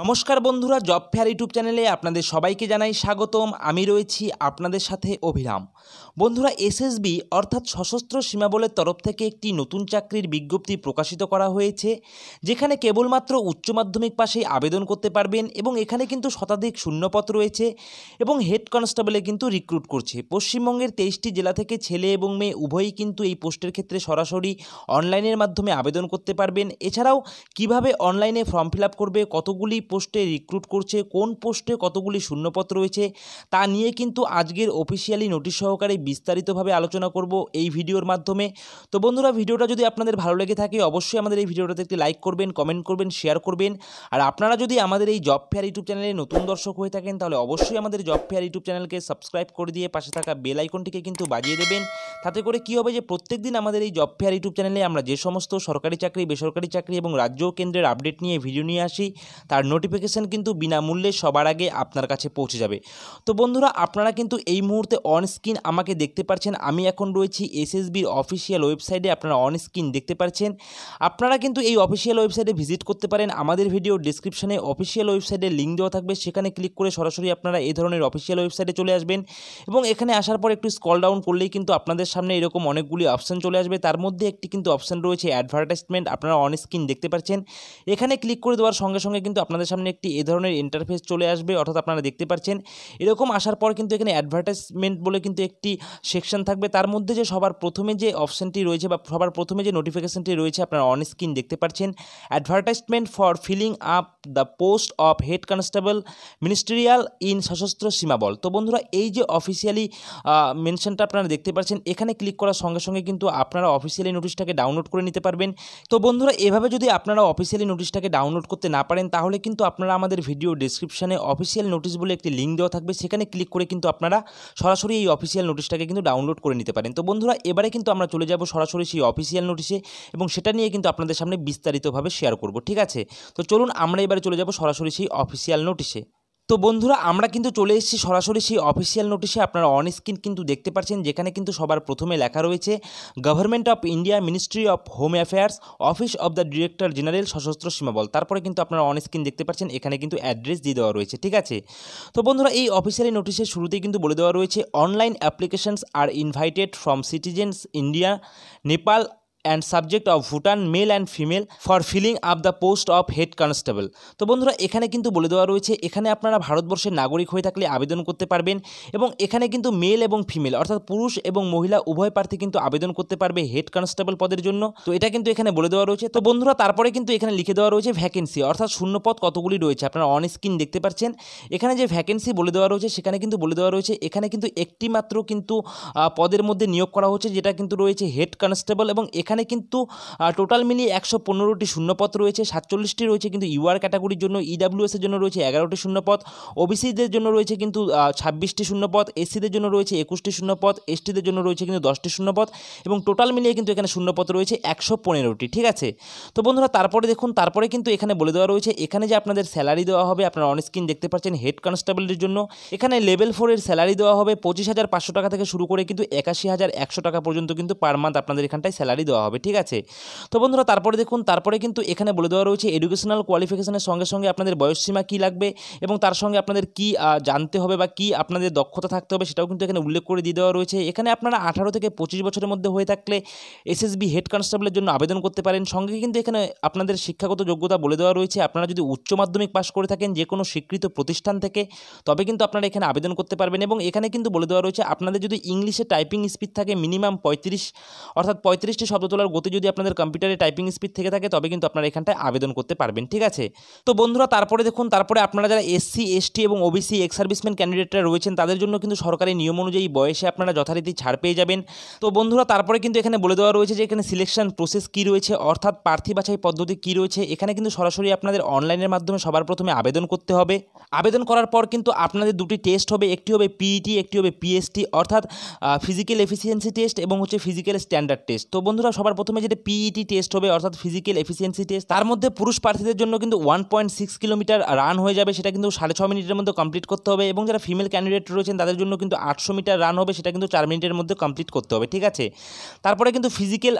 নমস্কার বন্ধুরা, job fair YouTube চ্যানেলে আপনাদের সবাইকে জানাই স্বাগতম। আমি রয়েছি আপনাদের সাথে অভিরাম। বন্ধুরা, এসএসবি অর্থাৎ সশস্ত্র সীমাবলের তরফ থেকে একটি নতুন চাকরির বিজ্ঞপ্তি প্রকাশিত করা হয়েছে, যেখানে কেবলমাত্র উচ্চ মাধ্যমিক পাশেই আবেদন করতে পারবেন এবং এখানে কিন্তু শতাধিক শূন্যপথ রয়েছে এবং হেড কনস্টেবলে কিন্তু রিক্রুট করছে। পশ্চিমবঙ্গের তেইশটি জেলা থেকে ছেলে এবং মেয়ে উভয়ই কিন্তু এই পোস্টের ক্ষেত্রে সরাসরি অনলাইনের মাধ্যমে আবেদন করতে পারবেন। এছাড়াও, কীভাবে অনলাইনে ফর্ম ফিল করবে, কতগুলি পোস্টে রিক্রুট করছে, কোন পোস্টে কতগুলি শূন্যপদ রয়েছে, তা নিয়ে কিন্তু আজকের অফিসিয়ালি নোটিশ সহকারে বিস্তারিতভাবে আলোচনা করব এই ভিডিওর মাধ্যমে। তো বন্ধুরা, ভিডিওটা যদি আপনাদের ভালো লেগে থাকে, অবশ্যই আমাদের এই ভিডিওটাতে একটি লাইক করবেন কমেন্ট করবেন শেয়ার করবেন। আর আপনারা যদি আমাদের এই জব ফেয়ার ইউটিউব চ্যানেলে নতুন দর্শক হয়ে থাকেন, তাহলে অবশ্যই আমাদের জব ফেয়ার ইউটিউব চ্যানেলকে সাবস্ক্রাইব করে দিয়ে পাশে থাকা বেল আইকনটিকে কিন্তু বাজিয়ে দেবেন। তাতে করে কী হবে যে প্রত্যেক দিন আমাদের এই জব ফেয়ার ইউটিউব চ্যানেলে আমরা যে সমস্ত সরকারি চাকরি, বেসরকারি চাকরি এবং রাজ্য কেন্দ্রের আপডেট নিয়ে ভিডিও নিয়ে আসি, তার নোটিফিকেশান কিন্তু বিনামূল্যে সবার আগে আপনার কাছে পৌঁছে যাবে। তো বন্ধুরা, আপনারা কিন্তু এই মুহূর্তে অন স্ক্রিন আমাকে দেখতে পাচ্ছেন আমি এখন রয়েছি এসএসবির অফিসিয়াল ওয়েবসাইটে আপনারা অন স্ক্রিন দেখতে পাচ্ছেন আপনারা কিন্তু এই অফিসিয়াল ওয়েবসাইটে ভিজিট করতে পারেন। আমাদের ভিডিও ডিসক্রিপশানে অফিসিয়াল ওয়েবসাইটের লিঙ্ক দেওয়া থাকবে। সেখানে ক্লিক করে সরাসরি আপনারা এই ধরনের অফিসিয়াল ওয়েবসাইটে চলে আসবেন এবং এখানে আসার পর একটু স্কল ডাউন করলেই কিন্তু আপনাদের সামনে এরকম অনেকগুলি অপশান চলে আসবে। তার মধ্যে একটি কিন্তু অপশান রয়েছে অ্যাডভার্টাইজমেন্ট আপনারা অন স্ক্রিন দেখতে পাচ্ছেন এখানে ক্লিক করে দেওয়ার সঙ্গে সঙ্গে কিন্তু আপনাদের সামনে একটি এ ধরনের ইন্টারফেস চলে আসবে, অর্থাৎ আপনারা দেখতে পাচ্ছেন। এরকম আসার পর কিন্তু এখানে অ্যাডভার্টাইজমেন্ট বলে কিন্তু একটি সেকশন থাকবে। তার মধ্যে যে সবার প্রথমে যে অপশানটি রয়েছে বা সবার প্রথমে যে নোটিফিকেশনটি রয়েছে আপনারা অন স্ক্রিন দেখতে পাচ্ছেন। Advertisement for filling up the post of head constable ministerial in Sashastra Seema Bal তো বন্ধুরা, এই যে অফিসিয়ালি মেনশনটা আপনারা দেখতে পাচ্ছেন, এখানে ক্লিক করার সঙ্গে সঙ্গে কিন্তু আপনারা অফিসিয়ালি নোটিশটাকে ডাউনলোড করে নিতে পারবেন। তো বন্ধুরা, এভাবে যদি আপনারা অফিসিয়ালি নোটিশটাকে ডাউনলোড করতে না পারেন, তাহলে কিন্তু আপনারা আমাদের ভিডিও ডিসক্রিপশানে অফিসিয়াল নোটিশ বলে একটি লিঙ্ক দেওয়া থাকবে। সেখানে ক্লিক করে কিন্তু আপনারা সরাসরি এই অফিসিয়াল নোটিশটাকে কিন্তু ডাউনলোড করে নিতে পারেন। তো বন্ধুরা, এবারে কিন্তু আমরা চলে যাব সরাসরি সেই অফিসিয়াল নোটিশে এবং সেটা নিয়ে কিন্তু আপনাদের সামনে বিস্তারিতভাবে শেয়ার করব, ঠিক আছে? তো চলুন, আমরা এবারে চলে যাব সরাসরি সেই অফিসিয়াল নোটিশে তো বন্ধুরা, আমরা কিন্তু চলে এসেছি সরাসরি সেই অফিসিয়াল নোটিশে আপনারা অন স্ক্রিন কিন্তু দেখতে পাচ্ছেন, যেখানে কিন্তু সবার প্রথমে লেখা রয়েছে government of India ministry of home affairs office of the director general সশস্ত্র সীমাবল তারপরে কিন্তু আপনারা অন স্ক্রিন দেখতে পাচ্ছেন, এখানে কিন্তু অ্যাড্রেস দিয়ে দেওয়া রয়েছে, ঠিক আছে? তো বন্ধুরা, এই অফিসিয়ালি নোটিশের শুরুতেই কিন্তু বলে দেওয়া রয়েছে online applications R invited from citizens India Nepal and subject of Bhutan male and female for filling up the post of head constable তো বন্ধুরা, এখানে কিন্তু বলে দেওয়া রয়েছে, এখানে আপনারা ভারতবর্ষের নাগরিক হয়ে থাকলে আবেদন করতে পারবেন এবং এখানে কিন্তু মেল এবং ফিমেল অর্থাৎ পুরুষ এবং মহিলা, উভয় প্রার্থী কিন্তু আবেদন করতে পারবে হেড কনস্টেবল পদের জন্য। তো এটা কিন্তু এখানে বলে দেওয়া রয়েছে। তো বন্ধুরা, তারপরে কিন্তু এখানে লিখে দেওয়া রয়েছে ভ্যাকেন্সি অর্থাৎ শূন্যপদ কতগুলি রয়েছে? আপনারা অন স্ক্রিন দেখতে পাচ্ছেন। এখানে যে ভ্যাকেন্সি বলে দেওয়া রয়েছে, সেখানে কিন্তু বলে দেওয়া রয়েছে, এখানে কিন্তু একটি মাত্র কিন্তু পদের মধ্যে নিয়োগ করা হচ্ছে, যেটা কিন্তু রয়েছে হেড কনস্টেবল এবং এখানে কিন্তু টোটাল মিলিয়ে একশো পনেরোটি শূন্যপদ রয়েছে, সাতচল্লিশটি রয়েছে কিন্তু ইউআর ক্যাটাগরির জন্য ইডাব্লিউএসের জন্য রয়েছে এগারোটি শূন্যপদ ওবিসিদের জন্য রয়েছে কিন্তু ছাব্বিশটি শূন্যপদ এসসিদের জন্য রয়েছে একুশটি শূন্যপদ এসটিদের জন্য রয়েছে কিন্তু দশটি শূন্যপদ এবং টোটাল মিলিয়ে কিন্তু এখানে শূন্যপদ রয়েছে একশো পনেরোটি, ঠিক আছে? তো বন্ধুরা, তারপরে দেখুন, তারপরে কিন্তু এখানে বলে দেওয়া রয়েছে, এখানে যে আপনাদের স্যালারি দেওয়া হবে, আপনারা অনস্ক্রিন দেখতে পাচ্ছেন হেড কনস্টেবলের জন্য, এখানে লেভেল ফোরের স্যালারি দেওয়া হবে, পঁচিশ হাজার পাঁচশো টাকা থেকে শুরু করে কিন্তু একাশি হাজার একশো টাকা পর্যন্ত কিন্তু পার মান্থ আপনাদের এখানটায় স্যালারি দেওয়া হবে, ঠিক আছে? তো বন্ধুরা, তারপরে দেখুন, তারপরে কিন্তু এখানে বলে দেওয়া রয়েছে এডুকেশনাল কোয়ালিফিকেশনের সঙ্গে সঙ্গে আপনাদের বয়সসীমা কী লাগবে এবং তার সঙ্গে আপনাদের কি জানতে হবে বা কি আপনাদের দক্ষতা থাকতে হবে সেটাও কিন্তু এখানে উল্লেখ করে দিয়ে দেওয়া রয়েছে। এখানে আপনারা আঠারো থেকে পঁচিশ বছরের মধ্যে হয়ে থাকলে এসএসবি হেড কনস্টেবলের জন্য আবেদন করতে পারেন। সঙ্গে কিন্তু এখানে আপনাদের শিক্ষাগত যোগ্যতা বলে দেওয়া রয়েছে। আপনারা যদি উচ্চ মাধ্যমিক পাশ করে থাকেন যে কোনো স্বীকৃত প্রতিষ্ঠান থেকে, তবে কিন্তু আপনারা এখানে আবেদন করতে পারবেন এবং এখানে কিন্তু বলে দেওয়া রয়েছে, আপনাদের যদি ইংলিশে টাইপিং স্পিড থাকে মিনিমাম পঁয়ত্রিশ, অর্থাৎ পঁয়ত্রিশটি শব্দ তোলার গতি যদি আপনাদের কম্পিউটারে টাইপিং স্পিড থেকে থাকে, তবে কিন্তু আপনারা এখানটায় আবেদন করতে পারবেন, ঠিক আছে? তো বন্ধুরা, তারপরে দেখুন, তারপরে আপনারা যারা এসসি এসটি এবং ওবিসি এক্স সার্ভিসম্যান ক্যান্ডিডেটরা রয়েছেন, তাদের জন্য কিন্তু সরকারি নিয়ম অনুযায়ী বয়সে আপনারা যথারীতি ছাড় পেয়ে যাবেন। তো বন্ধুরা, তারপরে কিন্তু এখানে বলে দেওয়া রয়েছে যে, এখানে সিলেকশন প্রসেস কী রয়েছে, অর্থাৎ প্রার্থী বাছাই পদ্ধতি কী রয়েছে, এখানে কিন্তু সরাসরি আপনাদের অনলাইনের মাধ্যমে সবার প্রথমে আবেদন করতে হবে। আবেদন করার পর কিন্তু আপনাদের দুটি টেস্ট হবে, একটি হবে পিইটি একটি হবে পিএসটি অর্থাৎ ফিজিক্যাল এফিসিয়েন্সি টেস্ট এবং হচ্ছে ফিজিক্যাল স্ট্যান্ডার্ড টেস্ট তো বন্ধুরা সবার প্রথমে যেটা পিইটি টেস্ট হবে, অর্থাৎ ফিজিক্যাল এফিসিয়েন্সি টেস্ট তার মধ্যে পুরুষ প্রার্থীদের জন্য কিন্তু one point six kilometre run হয়ে যাবে, সেটা কিন্তু সাড়ে ছ মিনিটের মধ্যে কমপ্লিট করতে হবে এবং যারা ফিমেল ক্যান্ডিডেট রয়েছেন, তাদের জন্য কিন্তু আটশো মিটার রান হবে, সেটা কিন্তু চার মিনিটের মধ্যে কমপ্লিট করতে হবে, ঠিক আছে? তারপরে কিন্তু ফিজিক্যাল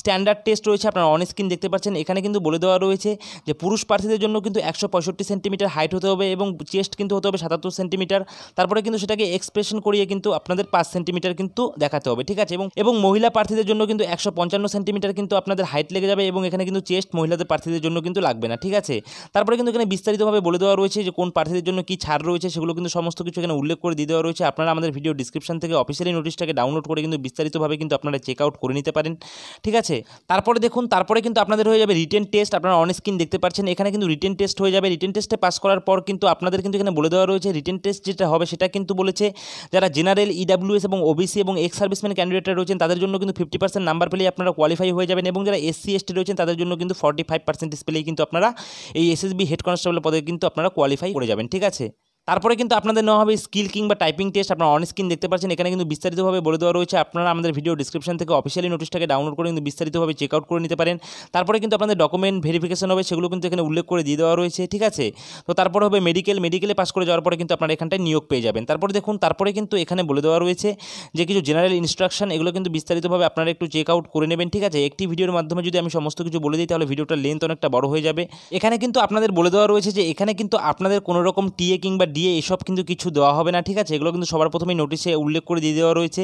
স্ট্যান্ডার্ড টেস্ট রয়েছে, আপনারা অন স্ক্রিন দেখতে পাচ্ছেন, এখানে কিন্তু বলে দেওয়া রয়েছে যে পুরুষ প্রার্থীদের জন্য কিন্তু একশো পঁয়ষট্টি সেন্টিমিটার হাইট হতে হবে এবং চেস্ট কিন্তু হতে হবে সাতাত্তর সেন্টিমিটার তারপরে কিন্তু সেটাকে এক্সপ্রেশন করিয়ে কিন্তু আপনাদের পাঁচ সেন্টিমিটার কিন্তু দেখাতে হবে, ঠিক আছে? এবং এবং মহিলা প্রার্থীদের জন্য কিন্তু একশো পঞ্চাশ পঞ্চান্ন সেন্টিমিটার কিন্তু আপনাদের হাইট লেগে যাবে এবং এখানে কিন্তু চেস্ট মহিলাদের প্রার্থীদের জন্য কিন্তু লাগবে না, ঠিক আছে? তারপরে কিন্তু এখানে বিস্তারিতভাবে বলে দেওয়া রয়েছে যে, কোন প্রার্থীদের জন্য কী ছাড় রয়েছে সেগুলো কিন্তু সমস্ত কিছু এখানে উল্লেখ করে দিয়ে দেওয়া রয়েছে। আপনারা আমাদের ভিডিও ডিসক্রিপশন থেকে অফিসিয়ালি নোটিশটাকে ডাউনলোড করে কিন্তু বিস্তারিতভাবে কিন্তু আপনারা চেক আউট করে নিতে পারেন, ঠিক আছে? তারপরে দেখুন, তারপরে কিন্তু আপনাদের হয়ে যাবে রিটেন টেস্ট আপনারা অন স্ক্রিন দেখতে পাচ্ছেন। এখানে কিন্তু রিটেন টেস্ট হয়ে যাবে। রিটেন টেস্টে পাস করার পর কিন্তু আপনাদের কিন্তু এখানে বলে দেওয়া রয়েছে রিটেন টেস্ট যেটা হবে সেটা কিন্তু বলেছে, যারা জেনারেল ইডাব্লিউএস এবং ওবিসি এবং এক্স সার্ভিসম্যান ক্যান্ডিডেটরা রয়েছেন, তাদের জন্য কিন্তু ফিফটি পার্সেন্ট নাম্বার পেলেই আপনারা কোয়ালিফাই হয়ে যাবেন এবং যারা এসসি এসটি রয়েছেন, তাদের জন্য কিন্তু ফর্টি ফাইভ পার্সেন্টেজ পেলেই কিন্তু আপনারা এই এসএসবি হেড কনস্টেবল পদে কিন্তু আপনারা কোয়ালিফাই করে যাবেন, ঠিক আছে? তারপরে কিন্তু আপনাদের নেওয়া হবে স্কিল কিংবা টাইপিং টেস্ট, আপনারা অন স্ক্রিন দেখতে পাচ্ছেন। এখানে কিন্তু বিস্তারিতভাবে বলে দেওয়া রয়েছে, আপনারা আমাদের ভিডিও ডিসক্রিপশন থেকে অফিসিয়ালি নোটিশটাকে ডাউনলোড করে কিন্তু বিস্তারিতভাবে চেক আউট করে নিতে পারেন। তারপরে কিন্তু আপনাদের ডকুমেন্ট ভেরিফিকেশন হবে, সেগুলো কিন্তু এখানে উল্লেখ করে দিয়ে দেওয়া রয়েছে, ঠিক আছে? তো তারপরে হবে মেডিকেল মেডিকেলে পাস করে যাওয়ার পরে কিন্তু আপনারা এখানটায় নিয়োগ পেয়ে যাবেন। তারপরে দেখুন, তারপরে কিন্তু এখানে বলে দেওয়া রয়েছে যে কিছু জেনারেল ইনস্ট্রাকশন এগুলো কিন্তু বিস্তারিতভাবে আপনারা একটু চেক আউট করে নেবেন, ঠিক আছে? একটি ভিডিওর মাধ্যমে যদি আমি সমস্ত কিছু বলে দিই, তাহলে ভিডিওটা লেন্থ অনেকটা বড় হয়ে যাবে। এখানে কিন্তু আপনাদের বলে দেওয়া রয়েছে যে এখানে কিন্তু আপনাদের কোনো রকম টিএ কিংবা ডিএ এসব কিন্তু কিছু দেওয়া হবে না, ঠিক আছে? এগুলো কিন্তু সবার প্রথমেই নোটিশে উল্লেখ করে দিয়ে দেওয়া রয়েছে।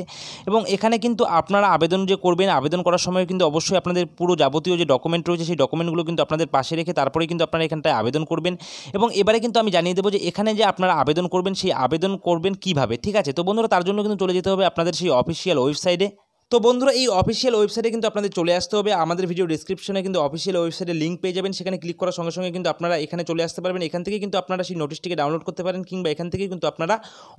এবং এখানে কিন্তু আপনারা আবেদন যে করবেন, আবেদন করার সময় কিন্তু অবশ্যই আপনাদের পুরো যাবতীয় যে ডকুমেন্ট রয়েছে, সেই ডকুমেন্টগুলো কিন্তু আপনাদের পাশে রেখে তারপরে কিন্তু আপনারা এখানটায় আবেদন করবেন। এবং এবারে কিন্তু আমি জানিয়ে দেবো যে এখানে যে আপনারা আবেদন করবেন, সেই আবেদন করবেন কীভাবে, ঠিক আছে? তো বন্ধুরা, তার জন্য কিন্তু চলে যেতে হবে আপনাদের সেই অফিসিয়াল ওয়েবসাইটে তো বন্ধুরা, এই অফিসিয়াল ওয়েবসাইটে কিন্তু আপনাদের চলে আসতে হবে। আমাদের ভিডিও ডিসক্রিপশনে কিন্তু অফিসিয়াল ওয়েবসাইটে লিঙ্ক পেয়ে যাবেন। সেখানে ক্লিক করার সঙ্গে সঙ্গে কিন্তু আপনারা এখানে চলে আসতে পারবেন। এখান থেকে কিন্তু আপনারা সেই নোটিশটিকে ডাউনলোড করতে পারেন কিংবা এখান থেকে কিন্তু আপনারা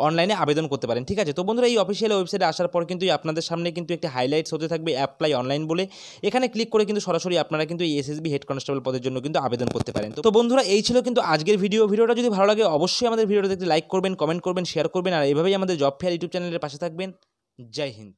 অনলাইনে আবেদন করতে পারেন। ঠিক আছে? তো বন্ধুরা, এই অফিসিয়াল ওয়েবসাইটে আসার পর কিন্তু আপনাদের সামনে কিন্তু একটি হাইলাইটস হতে থাকবে অ্যাপ্লাই অনলাইন বলে। এখানে ক্লিক করে কিন্তু সরাসরি আপনারা কিন্তু এই এসএসবি হেড কনস্টেবল পদের জন্য কিন্তু আবেদন করতে পারেন। তো বন্ধুরা, এই ছিল কিন্তু আজকের ভিডিও ভিডিওটা যদি ভালো লাগে, অবশ্যই আমাদের ভিডিওটা দেখতে লাইক করবেন কমেন্ট করবেন শেয়ার করবেন। আর এইভাবেই আমাদের জব ফেয়ার ইউটিউব চ্যানেলের পাশে থাকবেন। জয় হিন্দ।